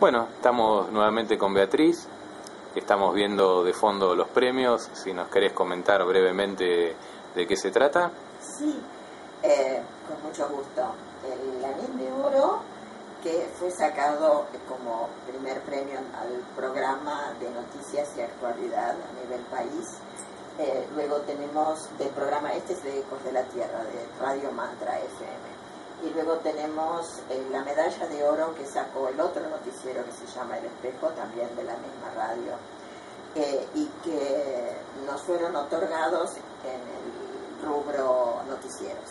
Bueno, estamos nuevamente con Beatriz, estamos viendo de fondo los premios, si nos querés comentar brevemente de qué se trata. Sí, eh, con mucho gusto. El Anil de Oro, que fue sacado como primer premio al programa de noticias y actualidad a nivel país. Eh, luego tenemos el programa, este es de Ecos de la Tierra, de Radio Mantra FM y luego tenemos eh, la medalla de oro que sacó el otro noticiero que se llama El Espejo, también de la misma radio, eh, y que nos fueron otorgados en el rubro noticieros.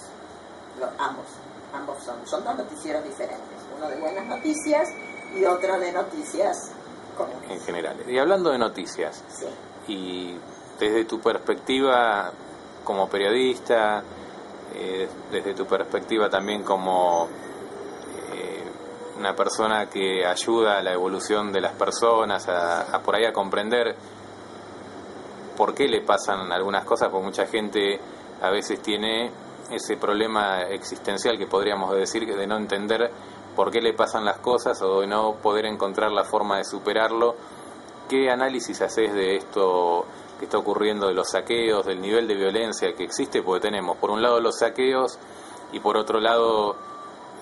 ambos, ambos son, son dos noticieros diferentes, uno de buenas noticias y otro de noticias comunes. En general. Y hablando de noticias, sí. y desde tu perspectiva como periodista, eh, desde tu perspectiva también como eh, una persona que ayuda a la evolución de las personas, a, por ahí a comprender por qué le pasan algunas cosas, porque mucha gente a veces tiene ese problema existencial que podríamos decir de no entender por qué le pasan las cosas o de no poder encontrar la forma de superarlo. ¿Qué análisis haces de esto que está ocurriendo de los saqueos, del nivel de violencia que existe, porque tenemos por un lado los saqueos y por otro lado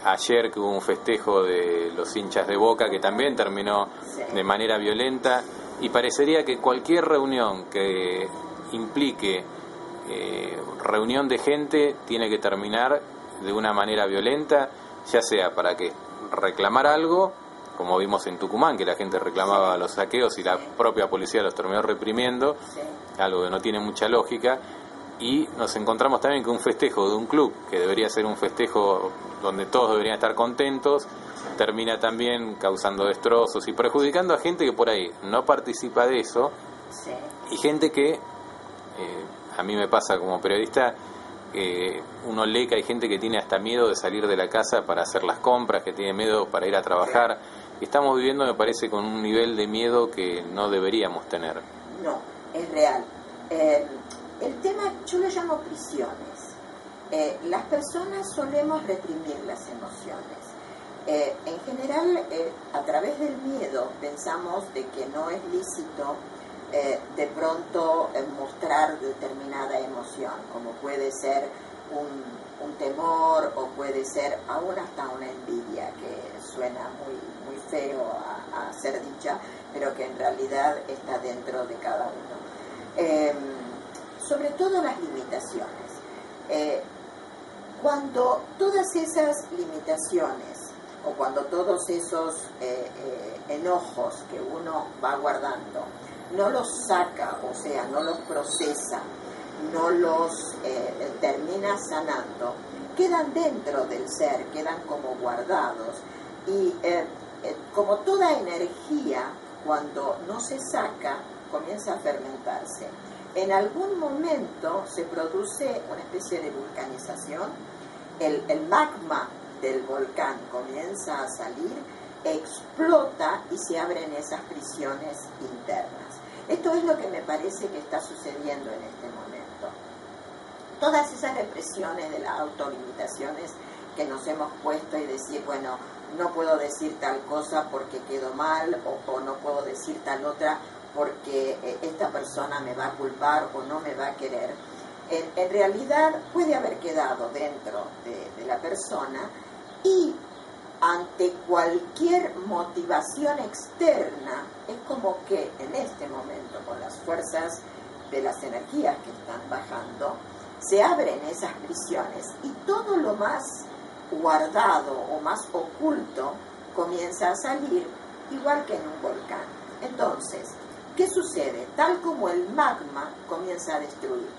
ayer que hubo un festejo de los hinchas de Boca que también terminó de manera violenta y parecería que cualquier reunión que implique eh, reunión de gente tiene que terminar de una manera violenta, ya sea para que reclamar algo como vimos en Tucumán, que la gente reclamaba los saqueos y la propia policía los terminó reprimiendo, algo que no tiene mucha lógica. Y nos encontramos también que un festejo de un club, que debería ser un festejo donde todos deberían estar contentos, termina también causando destrozos y perjudicando a gente que por ahí no participa de eso y gente que, eh, a mí me pasa como periodista, que uno lee que hay gente que tiene hasta miedo de salir de la casa para hacer las compras, que tiene miedo para ir a trabajar estamos viviendo, me parece, con un nivel de miedo que no deberíamos tener. No, es real. Eh, el tema, yo lo llamo prisiones. Eh, las personas solemos reprimir las emociones. Eh, en general, a través del miedo pensamos de que no es lícito de pronto mostrar determinada emoción, como puede ser un, un temor o puede ser aún hasta una envidia que suena muy feo a, ser dicha, pero que en realidad está dentro de cada uno. Em, sobre todo las limitaciones. Eh, cuando todas esas limitaciones o cuando todos esos eh, eh, enojos que uno va guardando no los saca, o sea, no los procesa, no los termina sanando, quedan dentro del ser, quedan como guardados y como toda energía, cuando no se saca, comienza a fermentarse. En algún momento se produce una especie de vulcanización, el, el magma del volcán comienza a salir, explota y se abren esas prisiones internas. Esto es lo que me parece que está sucediendo en este momento. Todas esas represiones de las autolimitaciones que nos hemos puesto y decir, bueno, no puedo decir tal cosa porque quedo mal o, no puedo decir tal otra porque eh, esta persona me va a culpar o no me va a querer. En, realidad puede haber quedado dentro de, la persona y ante cualquier motivación externa es como que en este momento con las fuerzas de las energías que están bajando se abren esas prisiones y todo lo más guardado o más oculto comienza a salir igual que en un volcán. Entonces, ¿qué sucede? Tal como el magma comienza a destruir.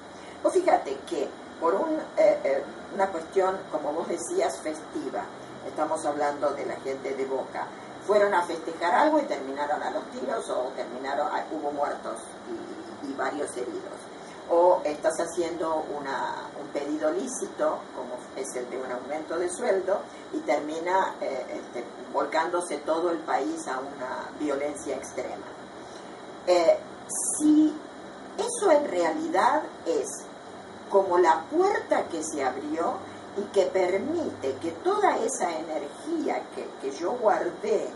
O fíjate que por eh, eh, una cuestión, como vos decías, festiva, estamos hablando de la gente de Boca, fueron a festejar algo y terminaron a los tiros o terminaron, ah, hubo muertos y varios heridos o estás haciendo un pedido lícito, como es el de un aumento de sueldo, y termina eh, este, volcándose todo el país a una violencia extrema. Eh, si eso en realidad es como la puerta que se abrió y que permite que toda esa energía que, que yo guardé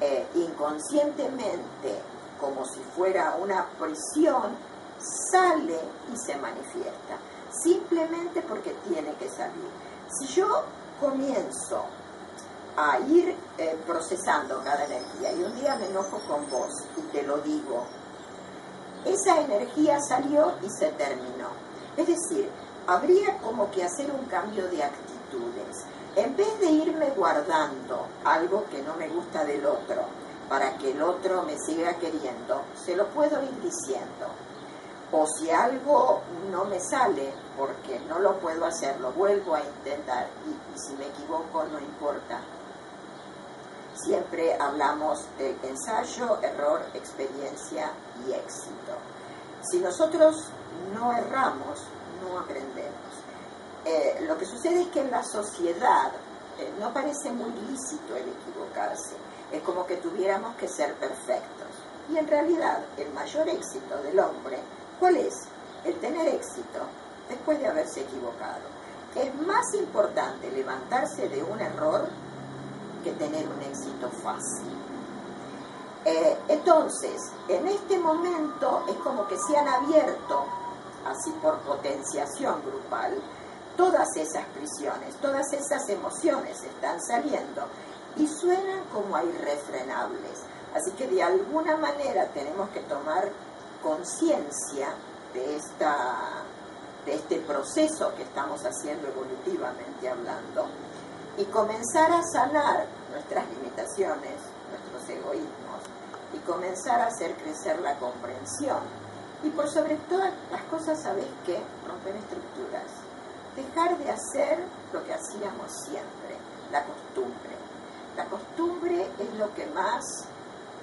eh, inconscientemente, como si fuera una prisión, sale y se manifiesta, simplemente porque tiene que salir. Si yo comienzo a ir eh, procesando cada energía y un día me enojo con vos y te lo digo, esa energía salió y se terminó. Es decir, habría como que hacer un cambio de actitudes. En vez de irme guardando algo que no me gusta del otro, para que el otro me siga queriendo, se lo puedo ir diciendo. O si algo no me sale, porque no lo puedo hacer, lo vuelvo a intentar y, si me equivoco no importa. Siempre hablamos del ensayo, error, experiencia y éxito. Si nosotros no erramos, no aprendemos. Eh, lo que sucede es que en la sociedad eh, no parece muy lícito el equivocarse. Es como que tuviéramos que ser perfectos. Y en realidad el mayor éxito del hombre, ¿cuál es? El tener éxito después de haberse equivocado. Es más importante levantarse de un error que tener un éxito fácil. Eh, entonces, en este momento es como que se han abierto, así por potenciación grupal, todas esas prisiones, todas esas emociones están saliendo y suenan como irrefrenables. Así que de alguna manera tenemos que tomar conciencia de, de este proceso que estamos haciendo evolutivamente hablando y comenzar a sanar nuestras limitaciones, nuestros egoísmos y comenzar a hacer crecer la comprensión. Y por sobre todas las cosas, ¿sabes qué? Romper estructuras. Dejar de hacer lo que hacíamos siempre, la costumbre. La costumbre es lo que más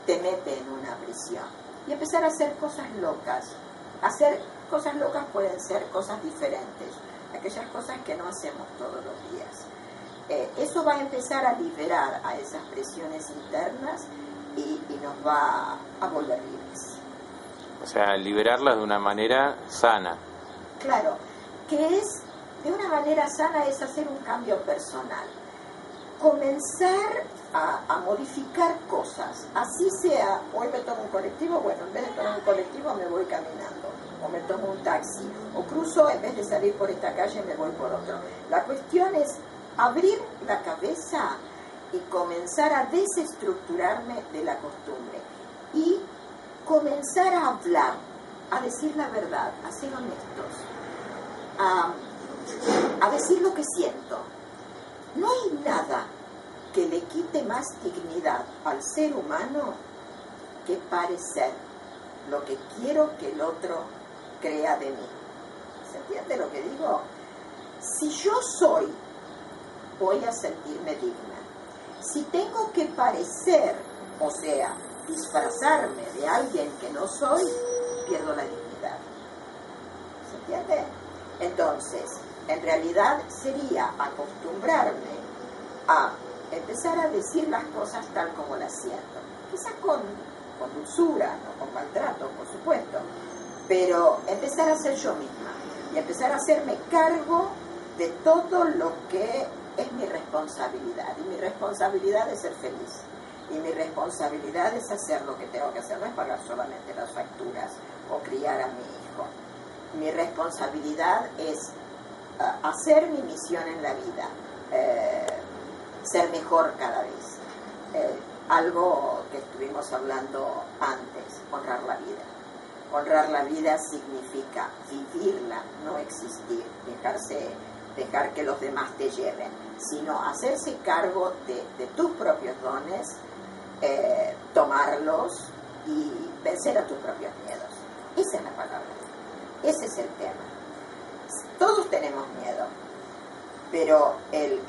te mete en una prisión. Y empezar a hacer cosas locas. Hacer cosas locas pueden ser cosas diferentes, aquellas cosas que no hacemos todos los días. Eh, eso va a empezar a liberar a esas presiones internas y, nos va a volver libres. O sea, liberarlas de una manera sana. Claro, que es, de una manera sana es hacer un cambio personal. Comenzar a, modificar cosas. Así sea, hoy me tomo un colectivo, bueno, en vez de tomar un colectivo me voy caminando, o me tomo un taxi, o cruzo, en vez de salir por esta calle me voy por otro. La cuestión es abrir la cabeza y comenzar a desestructurarme de la costumbre y comenzar a hablar, a decir la verdad, a ser honestos, a, a decir lo que siento. No hay nada que le quite más dignidad al ser humano que parecer lo que quiero que el otro crea de mí. ¿Se entiende lo que digo? Si yo soy voy a sentirme digna. Si tengo que parecer, o sea, disfrazarme de alguien que no soy, pierdo la dignidad. ¿Se entiende? Entonces, en realidad sería acostumbrarme a empezar a decir las cosas tal como las siento. Quizás con, con dulzura, no con maltrato, por supuesto, pero empezar a ser yo misma y empezar a hacerme cargo de todo lo que es mi responsabilidad y mi responsabilidad es ser feliz y mi responsabilidad es hacer lo que tengo que hacer, no es pagar solamente las facturas o criar a mi hijo. Mi responsabilidad es hacer mi misión en la vida, eh, ser mejor cada vez. Eh, algo que estuvimos hablando antes, honrar la vida. Honrar la vida significa vivirla, no existir, dejarse dejar que los demás te lleven, sino hacerse cargo de, tus propios dones, eh, tomarlos y vencer a tus propios miedos. Esa es la palabra, ese es el tema. Todos tenemos miedo, pero el,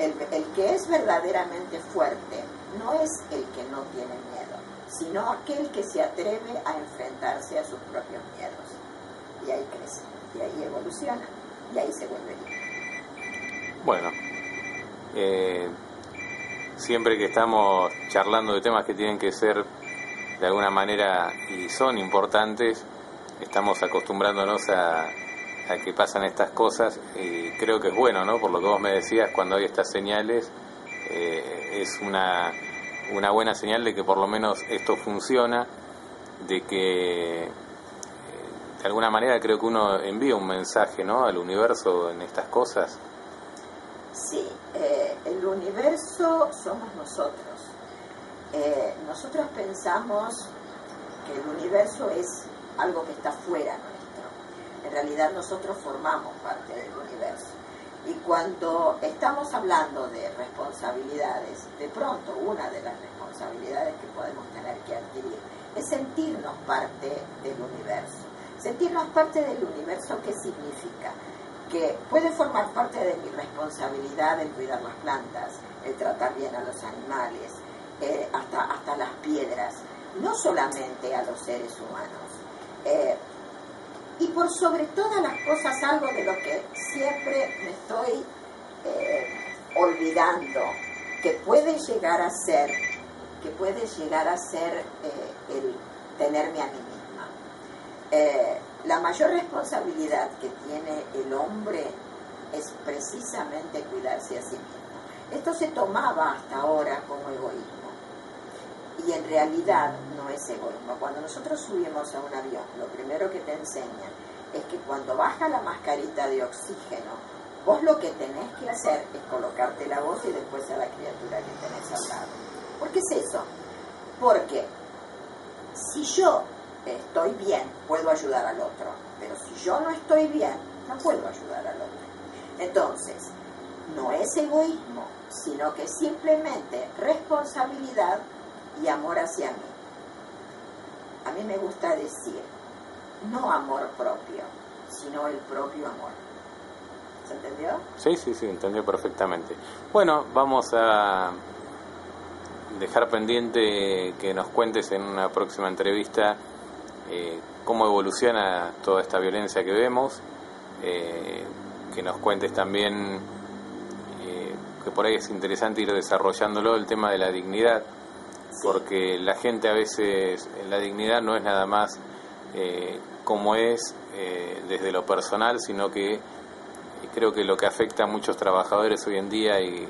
que es verdaderamente fuerte no es el que no tiene miedo, sino aquel que se atreve a enfrentarse a sus propios miedos. Y ahí crece, y ahí evoluciona, y ahí se vuelve libre. Bueno, eh, siempre que estamos charlando de temas que tienen que ser de alguna manera y son importantes, estamos acostumbrándonos a, que pasan estas cosas y creo que es bueno, ¿no? Por lo que vos me decías, cuando hay estas señales, eh, es una una buena señal de que por lo menos esto funciona, de que eh, de alguna manera creo que uno envía un mensaje ¿no? al universo en estas cosas. Sí, eh, el universo somos nosotros. Eh, nosotros pensamos que el universo es algo que está fuera realidad nosotros formamos parte del universo. Y cuando estamos hablando de responsabilidades, de pronto una de las responsabilidades que podemos tener que adquirir es sentirnos parte del universo. Sentirnos parte del universo, ¿qué significa? Que puede formar parte de mi responsabilidad el cuidar las plantas, el tratar bien a los animales, eh, hasta, hasta las piedras, no solamente a los seres humanos. Eh, y por sobre todas las cosas, algo de lo que siempre me estoy eh, olvidando, que puede llegar a ser, que puede llegar a ser el tenerme a mí misma. la mayor responsabilidad que tiene el hombre es precisamente cuidarse a sí mismo. Esto se tomaba hasta ahora como egoísmo y en realidad no es egoísmo. Cuando nosotros subimos a un avión, lo primero que te enseñan es que cuando baja la mascarita de oxígeno, vos lo que tenés que hacer es colocarte la voz y después a la criatura que tenés al lado. ¿Por qué es eso? Porque si yo estoy bien, puedo ayudar al otro, pero si yo no estoy bien, no puedo ayudar al otro. Entonces, no es egoísmo, sino que simplemente responsabilidad y amor hacia mí. A mí me gusta decir, no amor propio, sino el propio amor. ¿Se entendió? Sí, sí, sí, entendió perfectamente. Bueno, vamos a dejar pendiente que nos cuentes en una próxima entrevista eh, cómo evoluciona toda esta violencia que vemos, eh, que nos cuentes también eh, que por ahí es interesante ir desarrollándolo el tema de la dignidad porque la gente a veces, la dignidad no es nada más eh, como es eh, desde lo personal, sino que creo que lo que afecta a muchos trabajadores hoy en día y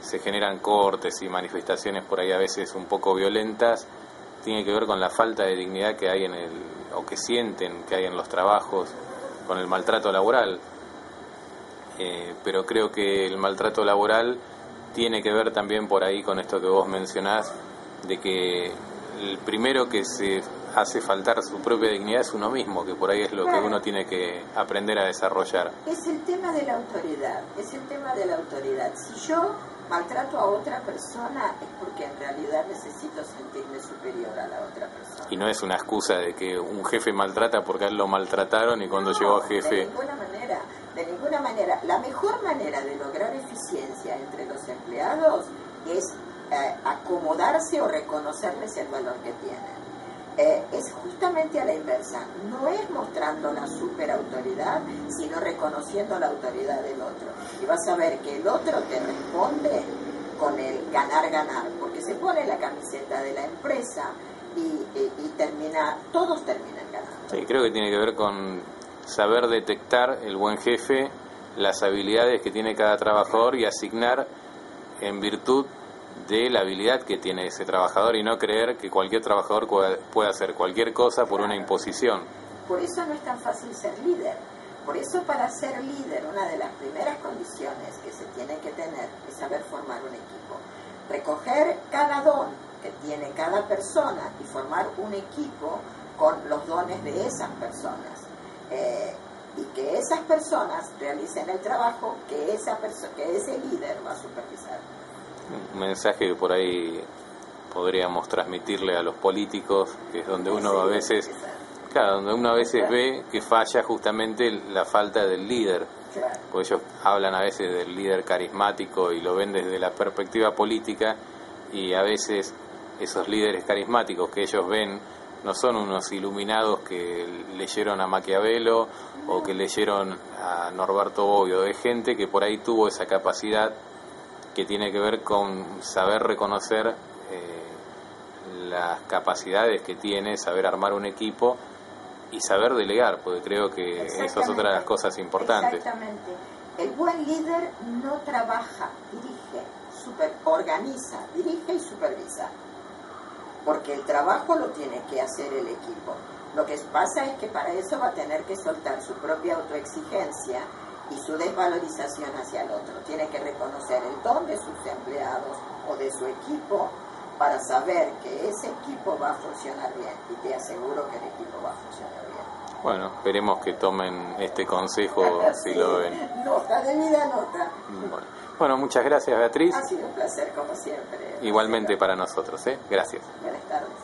se generan cortes y manifestaciones por ahí a veces un poco violentas, tiene que ver con la falta de dignidad que hay en el, o que sienten que hay en los trabajos, con el maltrato laboral. Eh, pero creo que el maltrato laboral tiene que ver también por ahí con esto que vos mencionás, de que el primero que se hace faltar su propia dignidad es uno mismo, que por ahí es lo que uno tiene que aprender a desarrollar. Es el tema de la autoridad, es el tema de la autoridad. Si yo maltrato a otra persona es porque en realidad necesito sentirme superior a la otra persona. Y no es una excusa de que un jefe maltrata porque a él lo maltrataron y cuando llegó a jefe... De ninguna manera, de ninguna manera. La mejor manera de lograr eficiencia entre los empleados es eh, acomodarse o reconocerles el valor que tienen. Eh, es justamente a la inversa, no es mostrando la superautoridad, sino reconociendo la autoridad del otro. Y vas a ver que el otro te responde con el ganar-ganar, porque se pone la camiseta de la empresa y, y termina, todos terminan ganando. Sí, creo que tiene que ver con saber detectar el buen jefe, las habilidades que tiene cada trabajador y asignar en virtud de la habilidad que tiene ese trabajador y no creer que cualquier trabajador pueda, hacer cualquier cosa por una imposición. Por eso no es tan fácil ser líder. Por eso para ser líder una de las primeras condiciones que se tiene que tener es saber formar un equipo. Recoger cada don que tiene cada persona y formar un equipo con los dones de esas personas. Eh, y que esas personas realicen el trabajo que, esa que ese líder va a supervisar mensaje que por ahí podríamos transmitirle a los políticos, que es donde uno a veces, claro, donde uno a veces ve que falla justamente la falta del líder. Porque ellos hablan a veces del líder carismático y lo ven desde la perspectiva política y a veces esos líderes carismáticos que ellos ven no son unos iluminados que leyeron a Maquiavelo o que leyeron a Norberto Bobbio, es gente que por ahí tuvo esa capacidad que tiene que ver con saber reconocer eh, las capacidades que tiene, saber armar un equipo y saber delegar, porque creo que eso es otra de las cosas importantes. Exactamente. El buen líder no trabaja, dirige super, organiza, dirige y supervisa. Porque el trabajo lo tiene que hacer el equipo. Lo que pasa es que para eso va a tener que soltar su propia autoexigencia y su desvalorización hacia el otro. Tiene que reconocer el don de sus empleados o de su equipo para saber que ese equipo va a funcionar bien y te aseguro que el equipo va a funcionar bien. Bueno, esperemos que tomen este consejo si lo ven. Nota de vida, nota. Bueno. bueno, muchas gracias Beatriz. Ha sido un placer como siempre. Igualmente para nosotros, ¿eh? Gracias. Buenas tardes.